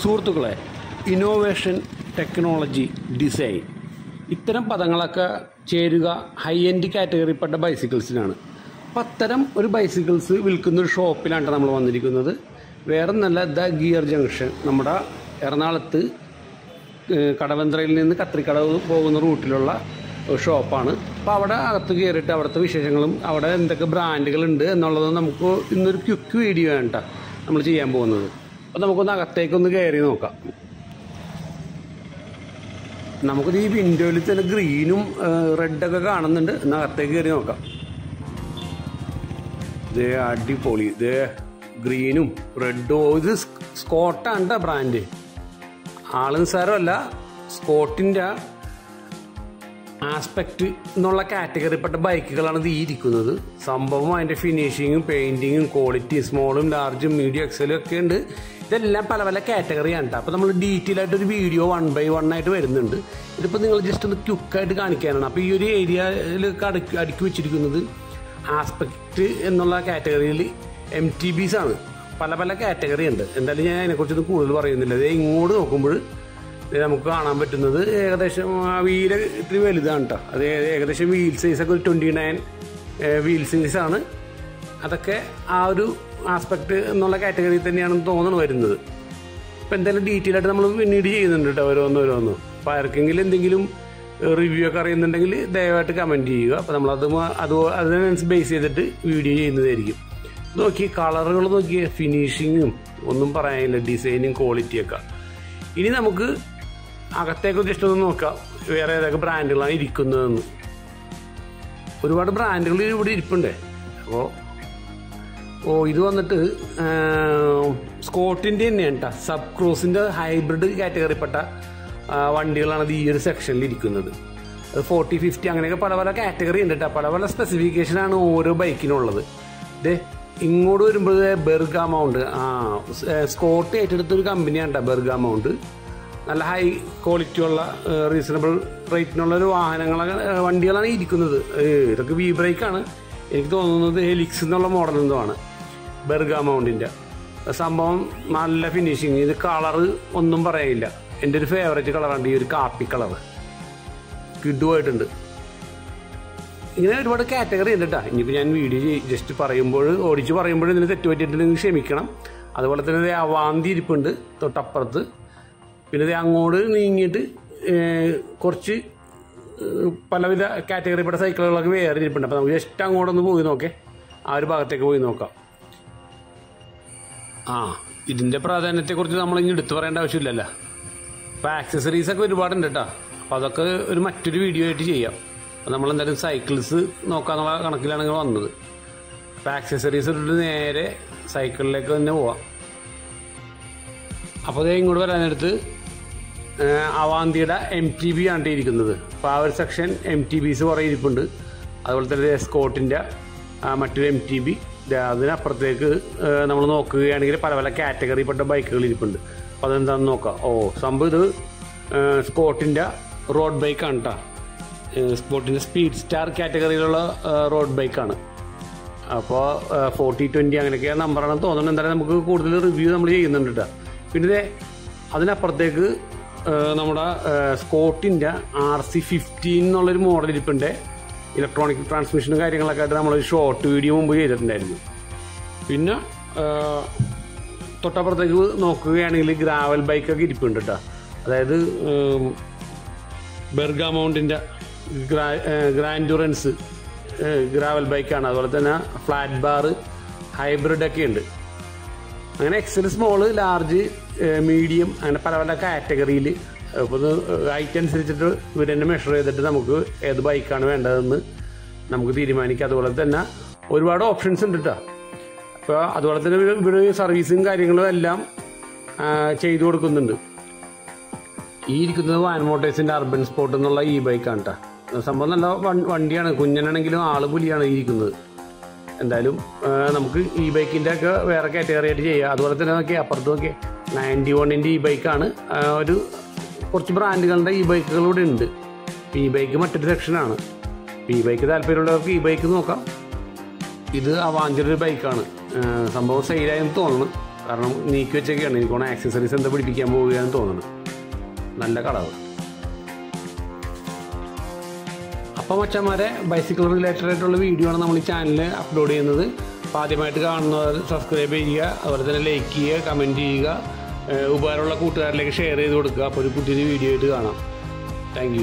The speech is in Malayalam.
സുഹൃത്തുക്കളെ ഇന്നോവേഷൻ ടെക്നോളജി ഡിസൈൻ ഇത്തരം പദങ്ങളൊക്കെ ചേരുക ഹൈ എൻഡ് കാറ്റഗറിപ്പെട്ട ബൈസിക്കിൾസിനാണ് അപ്പം അത്തരം ഒരു ബൈസിക്കിൾസ് വിൽക്കുന്ന ഒരു ഷോപ്പിലാണ് നമ്മൾ വന്നിരിക്കുന്നത്. വേറെ നല്ല ദ ഗിയർ ജംഗ്ഷൻ. നമ്മുടെ എറണാകുളത്ത് കടവന്ത്രയിൽ നിന്ന് കത്രിക്കടവ് പോകുന്ന റൂട്ടിലുള്ള ഷോപ്പാണ് അപ്പോൾ അവിടെ അകത്ത് കയറിയിട്ട് അവിടുത്തെ വിശേഷങ്ങളും അവിടെ എന്തൊക്കെ ബ്രാൻഡുകളുണ്ട് എന്നുള്ളത് നമുക്ക് ഇന്നൊരു ക്യുക്ക് വീഡിയോ ആണ് കേട്ടോ നമ്മൾ ചെയ്യാൻ പോകുന്നത്. അപ്പോൾ നമുക്കൊന്ന് അകത്തേക്കൊന്ന് കയറി നോക്കാം. നമുക്കിത് ഈ വിൻഡോയിൽ തന്നെ ഗ്രീനും റെഡൊക്കെ കാണുന്നുണ്ട്. എന്നാൽ അകത്തേക്ക് കയറി നോക്കാം. ഇതേ അടിപൊളി. ഇതേ ഗ്രീനും റെഡും ഇത് സ്കോട്ടാണ് കേട്ടോ ബ്രാൻഡ് ആളും സാരമല്ല. സ്കോട്ടിന്റെ ആസ്പെക്റ്റ് എന്നുള്ള കാറ്റഗറിപ്പെട്ട ബൈക്കുകളാണ് ഇത് ഇരിക്കുന്നത്. സംഭവം അതിന്റെ ഫിനിഷിങ്ങും പെയിന്റിങ്ങും ക്വാളിറ്റി സ്മോളും ലാർജും മീഡിയം എക്സലും ഒക്കെ ഉണ്ട്. ഇതെല്ലാം പല പല കാറ്റഗറിയാണ് കേട്ടോ അപ്പോൾ നമ്മൾ ഡീറ്റെയിൽ ആയിട്ട് ഒരു വീഡിയോ വൺ ബൈ വൺ ആയിട്ട് വരുന്നുണ്ട്. ഇതിപ്പോൾ നിങ്ങൾ ജസ്റ്റ് ഒന്ന് ക്യുക്കായിട്ട് കാണിക്കാനാണ്. അപ്പോൾ ഈ ഒരു ഏരിയയിൽ അടുക്കി അടുക്കി വെച്ചിരിക്കുന്നത് ആസ്പെക്റ്റ് എന്നുള്ള കാറ്റഗറിയിൽ എം ടി ബിസ് ആണ്. പല പല കാറ്റഗറി ഉണ്ട്. എന്തായാലും ഞാൻ അതിനെക്കുറിച്ചൊന്നും കൂടുതൽ പറയുന്നില്ല. ഇത് ഇങ്ങോട്ട് നോക്കുമ്പോൾ നമുക്ക് കാണാൻ പറ്റുന്നത് ഏകദേശം ആ വീൽ ഇത്തിരി വലുതാണ് കേട്ടോ അത് ഏകദേശം വീൽ സൈസ് ഒക്കെ ഒരു ട്വന്റി നയൻ വീൽ സൈസ് ആണ്. അതൊക്കെ ആ ഒരു ആസ്പെക്ട് എന്നുള്ള കാറ്റഗറിയിൽ തന്നെയാണെന്ന് തോന്നുന്നു വരുന്നത്. ഇപ്പം എന്തായാലും ഡീറ്റെയിൽ ആയിട്ട് നമ്മൾ പിന്നീട് ചെയ്യുന്നുണ്ട് കേട്ടോ ഓരോന്ന് ഓരോന്ന്. അപ്പോൾ ആർക്കെങ്കിലും എന്തെങ്കിലും റിവ്യൂ ഒക്കെ അറിയുന്നുണ്ടെങ്കിൽ ദയവായിട്ട് കമന്റ് ചെയ്യുക. അപ്പോൾ നമ്മൾ അത് അത് അതിനനുസരിച്ച് ബേസ് ചെയ്തിട്ട് വീഡിയോ ചെയ്യുന്നതായിരിക്കും. നോക്കി കളറുകൾ നോക്കി ഫിനിഷിങ്ങും ഒന്നും പറയാനില്ല ഡിസൈനും ക്വാളിറ്റിയൊക്കെ ഇനി നമുക്ക് അകത്തേക്ക് ജസ്റ്റ് ഒന്ന് നോക്കാം. വേറെ ഏതൊക്കെ ബ്രാൻഡുകളാണ് ഇരിക്കുന്നതെന്ന്. ഒരുപാട് ബ്രാൻഡുകൾ ഇവിടെ ഇരിപ്പുണ്ടേ. അപ്പോൾ ഓ ഇത് വന്നിട്ട് സ്കോട്ടിന്റെ തന്നെയാണ് കേട്ടോ സബ് ക്രൂസിന്റെ ഹൈബ്രിഡ് കാറ്റഗറിപ്പെട്ട വണ്ടികളാണ് ഈ ഒരു സെക്ഷനിൽ ഇരിക്കുന്നത്. അത് ഫോർട്ടി ഫിഫ്റ്റി അങ്ങനെയൊക്കെ പല പല കാറ്റഗറി ഉണ്ട് കേട്ടോ പല പല സ്പെസിഫിക്കേഷനാണ് ഓരോ ബൈക്കിനുള്ളത് ഇത് ഇങ്ങോട്ട് വരുമ്പോൾ ബെർഗാമൗണ്ട് ആ സ്കോട്ട് ഏറ്റെടുത്തൊരു കമ്പനിയാണ് കേട്ടോ ബെർഗാമൗണ്ട് നല്ല ഹൈ ക്വാളിറ്റി ഉള്ള റീസണബിൾ റേറ്റിനുള്ള ഒരു വാഹനങ്ങളൊക്കെ വണ്ടികളാണ് ഇരിക്കുന്നത്. ഇതൊക്കെ വി ബ്രേക്കാണ് എനിക്ക് തോന്നുന്നത് ഹെലിക്സ് എന്നുള്ള മോഡൽ എന്തോ ആണ്. ബെർഗാമൗണ്ടിന്റെ സംഭവം നല്ല ഫിനിഷിങ് ഇത് കളറ് ഒന്നും പറയില്ല എന്റെ ഒരു ഫേവറേറ്റ് കളറാണ് ഈ ഒരു കാപ്പി കളറ് കിഡുമായിട്ടുണ്ട് ഇങ്ങനെ ഒരുപാട് കാറ്റഗറി ഉണ്ട് കേട്ടോ ഇനിയിപ്പോൾ ഞാൻ വീഡിയോ ജസ്റ്റ് പറയുമ്പോൾ ഓടിച്ച് പറയുമ്പോൾ ഇതിന് തെറ്റ് പറ്റിയിട്ടുണ്ടെങ്കിൽ ക്ഷമിക്കണം. അതുപോലെ തന്നെ ഇത് അവാന്തി ഇരിപ്പുണ്ട് തൊട്ടപ്പുറത്ത്. പിന്നെ ഇത് അങ്ങോട്ട് നീങ്ങിയിട്ട് കുറച്ച് പലവിധ കാറ്റഗറിപ്പെട്ട സൈക്കിളുകളൊക്കെ വേറെ ഇരിപ്പുണ്ട്. അപ്പോൾ നമുക്ക് ജസ്റ്റ് അങ്ങോട്ടൊന്ന് പോയി നോക്കേ. ആ ഒരു ഭാഗത്തേക്ക് പോയി നോക്കാം. ആ ഇതിന്റെ പ്രാധാന്യത്തെക്കുറിച്ച് നമ്മൾ ഇനി എടുത്തു പറയേണ്ട ആവശ്യമില്ലല്ലോ. അപ്പോൾ ആക്സസറീസ് ഒക്കെ ഒരുപാടുണ്ട് കേട്ടോ അപ്പൊ അതൊക്കെ ഒരു മറ്റൊരു വീഡിയോ ആയിട്ട് ചെയ്യാം. അപ്പോൾ നമ്മൾ എന്തായാലും സൈക്കിൾസ് നോക്കാന്നുള്ള കണക്കിലാണ് വന്നത്. അപ്പോൾ ആക്സസറീസ് ഇട്ടിട്ട് നേരെ സൈക്കിളിലേക്ക് തന്നെ പോവാം. അപ്പോൾ അതേ ഇങ്ങോട്ട് വരാനെടുത്ത് അവാന്തിയുടെ എം ടി ബി ആണ് ഇരിക്കുന്നത് അപ്പോൾ ആ ഒരു സെക്ഷൻ എം ടി ബിസ് കുറേ ഇരിപ്പുണ്ട്. അതുപോലെ തന്നെ സ്കോട്ടിന്റെ മറ്റൊരു എം ടി ബി അതിനപ്പുറത്തേക്ക് നമ്മൾ നോക്കുകയാണെങ്കിൽ പല പല കാറ്റഗറിപ്പെട്ട ബൈക്കുകൾ ഇരിപ്പുണ്ട്. അപ്പോൾ അതെന്താണെന്ന് നോക്കാം. ഓ സംഭവം ഇത് സ്കോട്ടിന്റെ റോഡ് ബൈക്കാണ് കേട്ടോ സ്പോട്ടിന്റെ സ്പീഡ് സ്റ്റാർ കാറ്റഗറിയിലുള്ള റോഡ് ബൈക്കാണ്. അപ്പോൾ ഫോർട്ടി ട്വന്റി അങ്ങനെയൊക്കെ നമ്പറാണെന്ന് തോന്നുന്നത് എന്തായാലും നമുക്ക് കൂടുതൽ റിവ്യൂ നമ്മൾ ചെയ്യുന്നുണ്ട് കേട്ടോ പിന്നെ അതിനപ്പുറത്തേക്ക് നമ്മുടെ സ്കോട്ടിന്റെ ആർ സി ഫിഫ്റ്റീൻ എന്നുള്ളൊരു മോഡൽ ഇരിപ്പുണ്ട്. ഇലക്ട്രോണിക് ട്രാൻസ്മിഷനും കാര്യങ്ങളൊക്കെ ആയിട്ട് നമ്മൾ ഷോർട്ട് വീഡിയോ മുമ്പ് ചെയ്തിട്ടുണ്ടായിരുന്നു. പിന്നെ തൊട്ടപ്പുറത്തേക്ക് നോക്കുകയാണെങ്കിൽ ഗ്രാവൽ ബൈക്കൊക്കെ ഇരിപ്പുണ്ട് കേട്ടോ അതായത് ബെർഗ ബെർഗാമൗണ്ടിന്റെ ഗ്രാ ഗ്രാൻഡുറൻസ് ഗ്രാവൽ ബൈക്കാണ് അതുപോലെ തന്നെ ഫ്ലാറ്റ് ബാർ ഹൈബ്രിഡ് ഒക്കെ ഉണ്ട്. അങ്ങനെ എക്സൽ സ്മോൾ ലാർജ് മീഡിയം അങ്ങനെ പല പല കാറ്റഗറിയിൽ അപ്പോൾ ഹൈറ്റ് അനുസരിച്ചിട്ട് ഇവർ തന്നെ മെഷർ ചെയ്തിട്ട് നമുക്ക് ഏത് ബൈക്കാണ് വേണ്ടതെന്ന് നമുക്ക് തീരുമാനിക്കാം. അതുപോലെ തന്നെ ഒരുപാട് ഓപ്ഷൻസ് ഉണ്ട് കേട്ടോ അപ്പോൾ അതുപോലെ തന്നെ ഇവിടെ സർവീസും കാര്യങ്ങളും എല്ലാം ചെയ്തു കൊടുക്കുന്നുണ്ട്. ഈ ഇരിക്കുന്നത് വാൻ മോട്ടേഴ്സിന്റെ അർബൻ സ്പോട്ട് എന്നുള്ള ഈ ബൈക്കാണ് കേട്ടോ സംഭവം നല്ല വണ്ടിയാണ്. കുഞ്ഞനാണെങ്കിലും ആൾ പുലിയാണ് ഇരിക്കുന്നത്. എന്തായാലും നമുക്ക് ഈ ബൈക്കിന്റെ ഒക്കെ വേറെ കാറ്റഗറി ആയിട്ട് ചെയ്യാം. അതുപോലെ തന്നെ നോക്കിയാൽ അപ്പുറത്ത് നോക്കിയാൽ നയന്റി വണ്ണിന്റെ ഈ ബൈക്കാണ് ഒരു കുറച്ച് ബ്രാൻഡുകളുടെ ഈ ബൈക്കുകൾ ഇവിടെ ഉണ്ട്. ഈ ബൈക്ക് മറ്റൊരു സെക്ഷനാണ്. ഈ ബൈക്ക് താല്പര്യമുള്ളവർക്ക് ഈ ബൈക്ക് നോക്കാം. ഇത് അവാഞ്ചൊരു ബൈക്കാണ് സംഭവം സെയിലായെന്ന് തോന്നുന്നു കാരണം നീക്കി വെച്ചൊക്കെയാണ് എനിക്കോണം ആക്സസറീസ് എന്താ പിടിപ്പിക്കാൻ പോവുകയാണെന്ന് തോന്നുന്നു നല്ല കളർ അപ്പോൾ മച്ചന്മാരെ ബൈസിക്കിൾ റിലേറ്റഡ് ആയിട്ടുള്ള വീഡിയോ ആണ് നമ്മൾ ഈ ചാനലിൽ അപ്ലോഡ് ചെയ്യുന്നത്. അപ്പോൾ ആദ്യമായിട്ട് കാണുന്നവർ സബ്സ്ക്രൈബ് ചെയ്യുക അതുപോലെ തന്നെ ലൈക്ക് ചെയ്യുക കമന്റ് ചെയ്യുക. ഉപകാരമുള്ള കൂട്ടുകാരിലേക്ക് ഷെയർ ചെയ്ത് കൊടുക്കുക. അപ്പോൾ ഒരു പുതിയൊരു വീഡിയോ ആയിട്ട് കാണാം. താങ്ക്